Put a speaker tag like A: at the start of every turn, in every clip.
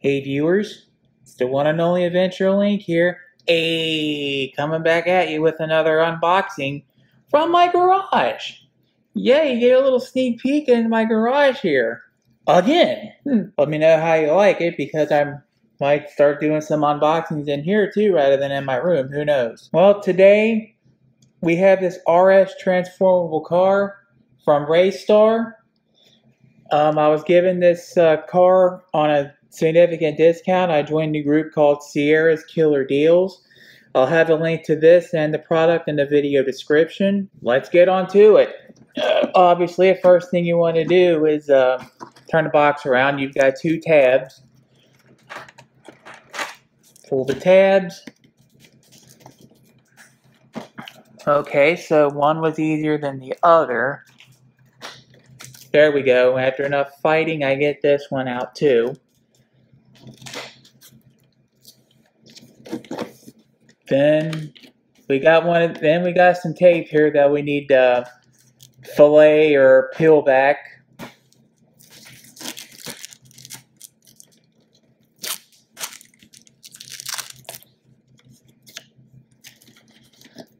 A: Hey viewers, it's the one and only Adventure Link here. Hey, coming back at you with another unboxing from my garage. Yeah, you get a little sneak peek in my garage here. Again. Hmm. Let me know how you like it because I might start doing some unboxings in here too rather than in my room. Who knows? Well, today we have this RC transformable car from Rastar. Um, I was given this uh, car on a significant discount. I joined a group called Sierra's Killer Deals. I'll have a link to this and the product in the video description. Let's get on to it. Obviously, the first thing you want to do is uh, turn the box around. You've got two tabs. Pull the tabs. Okay, so one was easier than the other. There we go. After enough fighting, I get this one out too. Then we got one. Then we got some tape here that we need to fillet or peel back.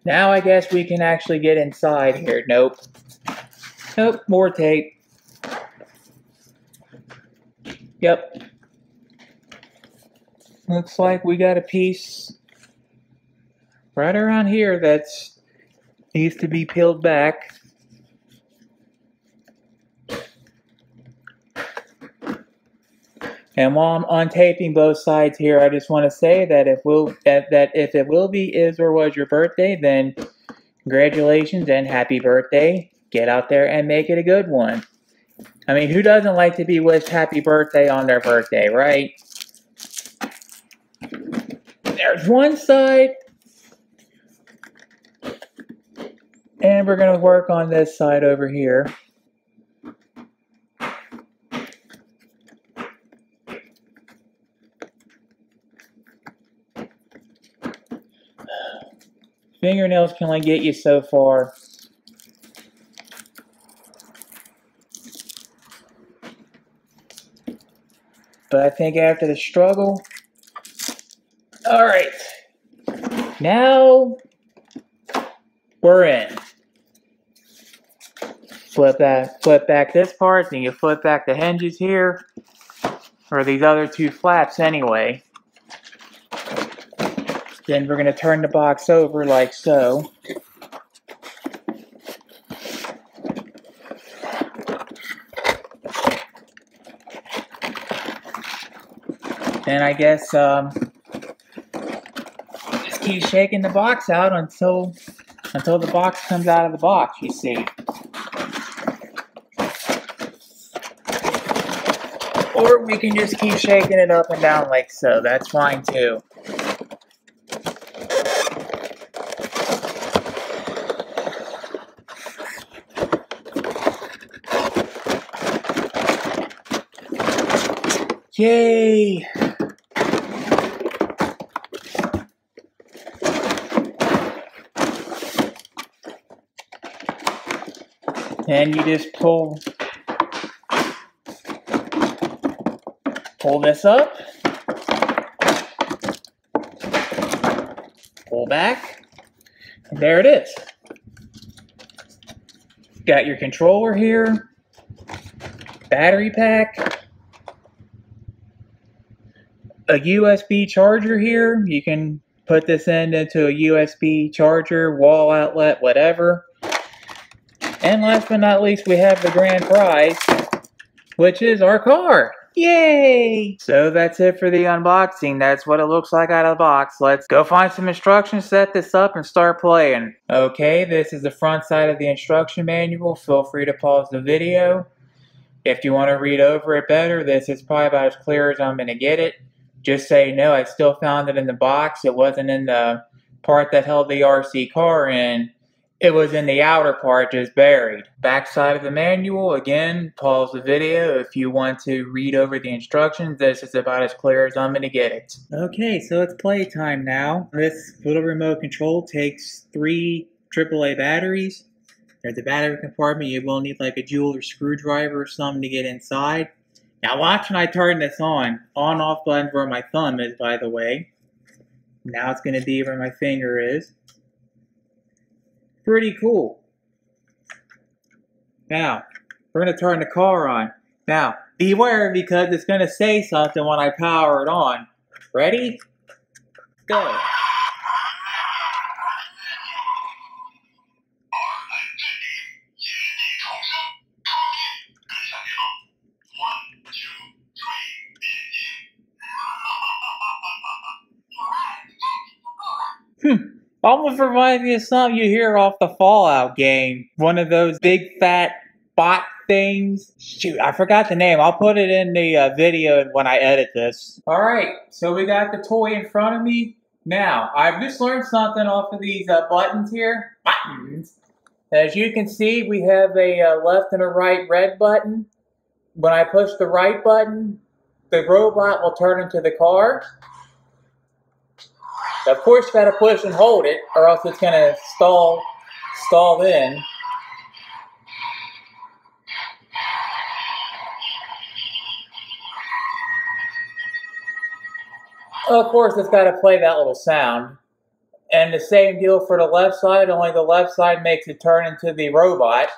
A: Now I guess we can actually get inside here. Nope. Nope, more tape. Yep. Looks like we got a piece right around here that's needs to be peeled back. And while I'm untaping both sides here, I just want to say that if will that, that if it will be is or was your birthday, then congratulations and happy birthday. Get out there and make it a good one. I mean, who doesn't like to be wished happy birthday on their birthday, right? There's one side. And we're going to work on this side over here. Fingernails can only get you so far. But I think after the struggle, all right, now we're in. Flip that, flip back this part, then you flip back the hinges here, or these other two flaps anyway. Then we're going to turn the box over like so. And I guess um, just keep shaking the box out until until the box comes out of the box, you see. Or we can just keep shaking it up and down like so. That's fine too. Yay! And you just pull pull this up, pull back, there it is. Got your controller here, battery pack, a USB charger here. You can put this end into a USB charger, wall outlet, whatever. And last but not least, we have the grand prize, which is our car. Yay! So that's it for the unboxing. That's what it looks like out of the box. Let's go find some instructions, set this up, and start playing. Okay, this is the front side of the instruction manual. Feel free to pause the video. If you want to read over it better, this is probably about as clear as I'm going to get it just say, no, I still found it in the box. It wasn't in the part that held the RC car in. It was in the outer part, just buried. Backside of the manual, again, pause the video if you want to read over the instructions. This is about as clear as I'm going to get it. Okay, so it's playtime now. This little remote control takes three AAA batteries. There's a battery compartment. You will need like a jeweler screwdriver or something to get inside. Now watch when I turn this on. On off button where my thumb is, by the way. Now it's going to be where my finger is. Pretty cool. Now, we're going to turn the car on. Now, beware because it's going to say something when I power it on. Ready? Go. Almost reminds me of something you hear off the Fallout game. One of those big fat bot things. Shoot, I forgot the name. I'll put it in the uh, video when I edit this. All right, so we got the toy in front of me. Now, I've just learned something off of these uh, buttons here. Buttons. As you can see, we have a uh, left and a right red button. When I push the right button, the robot will turn into the car. Of course, you gotta push and hold it, or else it's gonna stall, stall in. Of course, it's got to play that little sound. And the same deal for the left side, only the left side makes it turn into the robot.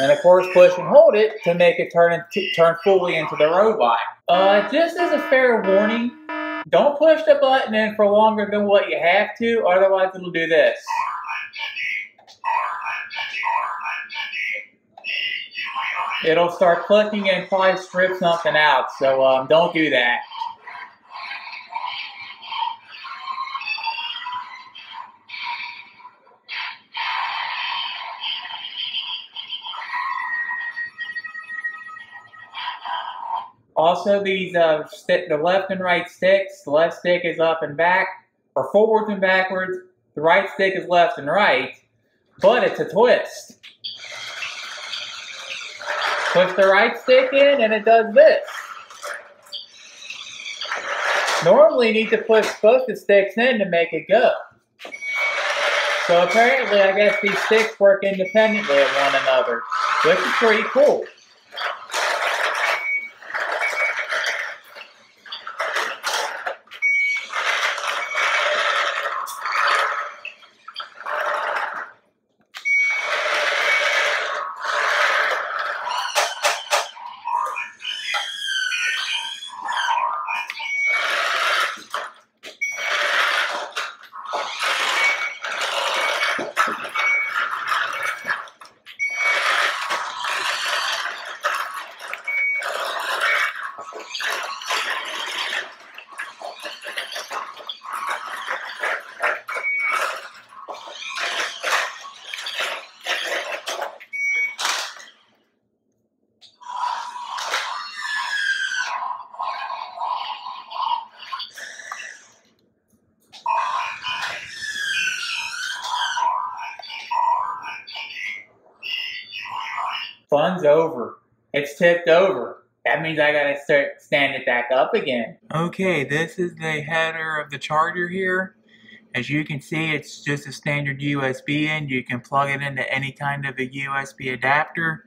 A: And of course, push and hold it to make it turn into, turn fully into the robot. Uh, just as a fair warning, don't push the button in for longer than what you have to, otherwise it'll do this. It'll start clicking and probably strip something out, so um, don't do that. Also, these uh, stick, the left and right sticks, the left stick is up and back, or forwards and backwards. The right stick is left and right, but it's a twist. Push the right stick in and it does this. Normally you need to push both the sticks in to make it go. So apparently I guess these sticks work independently of one another, which is pretty cool. Thank you. Fun's over. It's tipped over. That means I gotta start stand it back up again. Okay, this is the header of the charger here. As you can see, it's just a standard USB in. You can plug it into any kind of a USB adapter.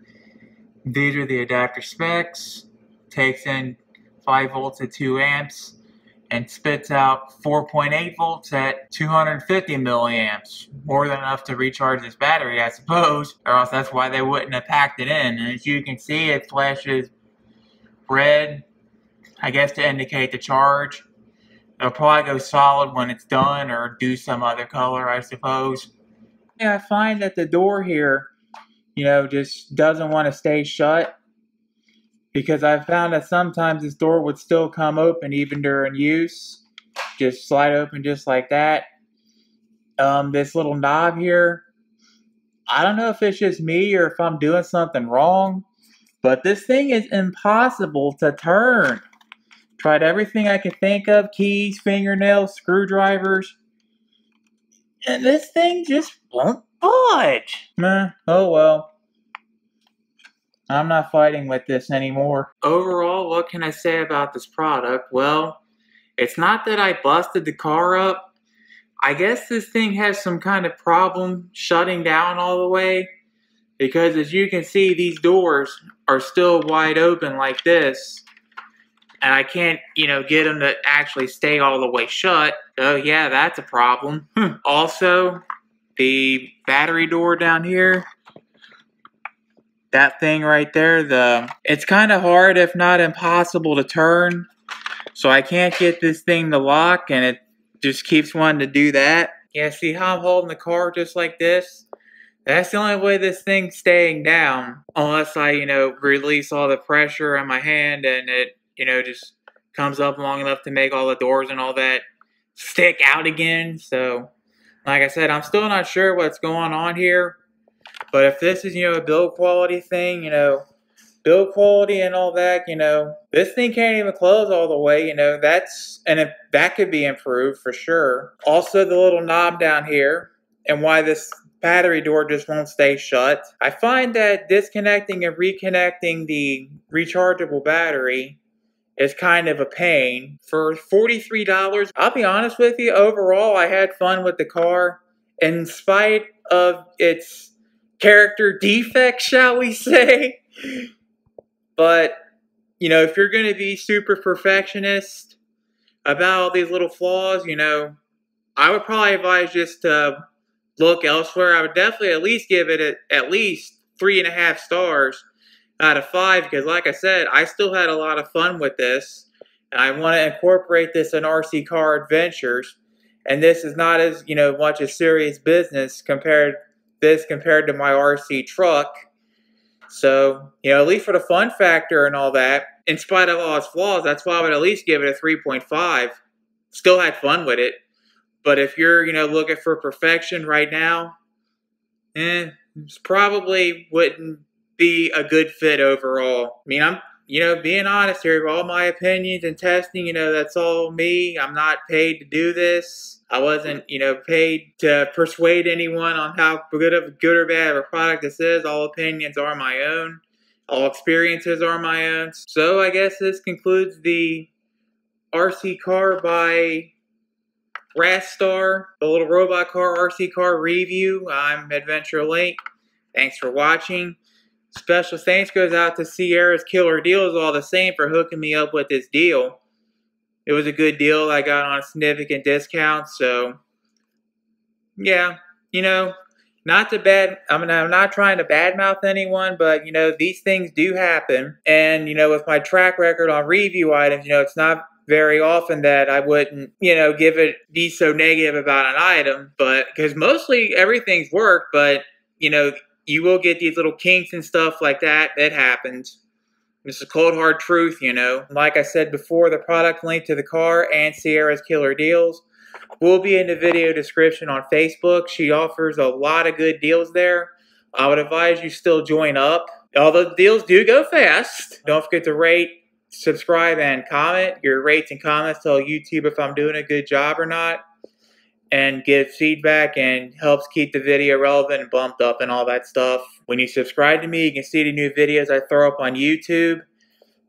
A: These are the adapter specs. Takes in 5 volts at 2 amps and spits out 4.8 volts at 250 milliamps. More than enough to recharge this battery, I suppose, or else that's why they wouldn't have packed it in. And as you can see, it flashes red, I guess to indicate the charge. It'll probably go solid when it's done or do some other color, I suppose. Yeah, I find that the door here, you know, just doesn't want to stay shut because I found that sometimes this door would still come open even during use. Just slide open just like that. Um, this little knob here, I don't know if it's just me or if I'm doing something wrong, but this thing is impossible to turn. Tried everything I could think of, keys, fingernails, screwdrivers, and this thing just won't budge. Meh, oh well. I'm not fighting with this anymore. Overall, what can I say about this product? Well, it's not that I busted the car up. I guess this thing has some kind of problem shutting down all the way. Because as you can see, these doors are still wide open like this. And I can't, you know, get them to actually stay all the way shut. Oh yeah, that's a problem. also, the battery door down here, that thing right there, the it's kind of hard, if not impossible, to turn. So I can't get this thing to lock, and it just keeps wanting to do that. Yeah, see how I'm holding the car just like this? That's the only way this thing's staying down. Unless I, you know, release all the pressure on my hand and it, you know, just comes up long enough to make all the doors and all that stick out again. So, like I said, I'm still not sure what's going on here. But if this is, you know, a build quality thing, you know, build quality and all that, you know, this thing can't even close all the way, you know, that's, and if that could be improved for sure. Also, the little knob down here and why this battery door just won't stay shut. I find that disconnecting and reconnecting the rechargeable battery is kind of a pain. For $43, I'll be honest with you, overall I had fun with the car. In spite of its character defects, shall we say. But, you know, if you're going to be super perfectionist about all these little flaws, you know, I would probably advise just to look elsewhere. I would definitely at least give it a, at least three and a half stars out of five because, like I said, I still had a lot of fun with this. And I want to incorporate this in RC car adventures. And this is not as, you know, much a serious business compared this compared to my RC truck. So, you know, at least for the fun factor and all that, in spite of all its flaws, that's why I would at least give it a 3.5. Still had fun with it. But if you're, you know, looking for perfection right now, eh, probably wouldn't be a good fit overall. I mean, I'm, you know, being honest here, all my opinions and testing, you know, that's all me. I'm not paid to do this. I wasn't, you know, paid to persuade anyone on how good of good or bad of a product this is. All opinions are my own. All experiences are my own. So I guess this concludes the RC car by Rastar, the little robot car RC car review. I'm Adventure Link. Thanks for watching. Special thanks goes out to Sierra's Killer Deals all the same for hooking me up with this deal. It was a good deal. I got on a significant discount, so yeah, you know, not to bad. I mean, I'm not trying to badmouth anyone, but you know, these things do happen. And you know, with my track record on review items, you know, it's not very often that I wouldn't, you know, give it be so negative about an item, but because mostly everything's worked, but you know, you will get these little kinks and stuff like that. That happens. This is cold hard truth, you know. Like I said before, the product link to the car and Sierra's Killer Deals will be in the video description on Facebook. She offers a lot of good deals there. I would advise you still join up. Although the deals do go fast. Don't forget to rate, subscribe, and comment. Your rates and comments tell YouTube if I'm doing a good job or not and give feedback and helps keep the video relevant and bumped up and all that stuff. When you subscribe to me, you can see the new videos I throw up on YouTube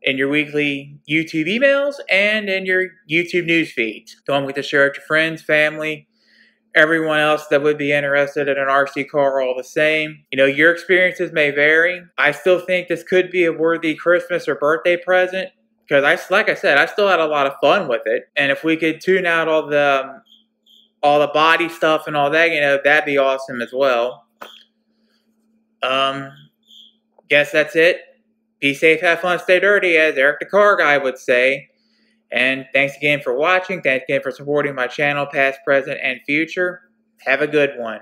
A: in your weekly YouTube emails and in your YouTube news feeds. Don't forget to share it to friends, family, everyone else that would be interested in an RC car all the same. You know, your experiences may vary. I still think this could be a worthy Christmas or birthday present because I, like I said, I still had a lot of fun with it. And if we could tune out all the um, all the body stuff and all that, you know, that'd be awesome as well. Um, guess that's it. Be safe, have fun, stay dirty, as Eric the Car Guy would say. And thanks again for watching. Thanks again for supporting my channel, past, present, and future. Have a good one.